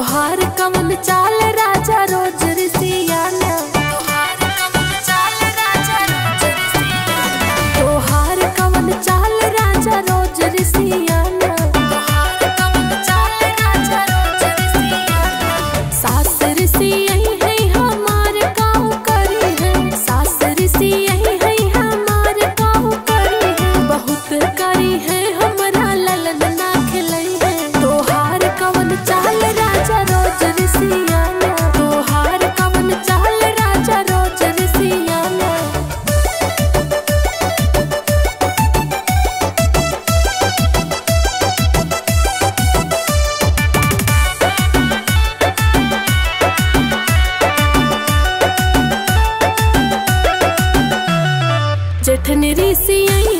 तोहार कमल चाल राजा रोज जठन रीसी आई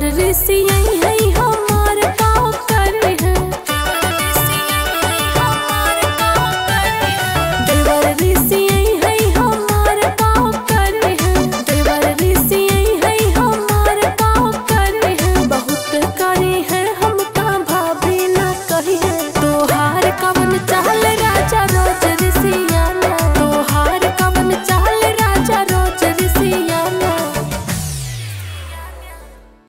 देवर ऋषि